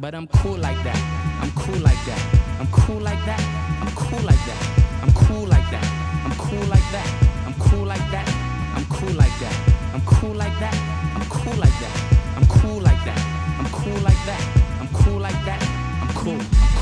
but I'm cool like that. I'm cool like that. I'm cool like that. I'm cool like that. I'm cool like that. I'm cool like that. I'm cool like that. I'm cool like that. I'm cool like that. I'm cool like that. I'm cool like that. I'm cool like that. I'm cool like that. I'm cool. I'm cool.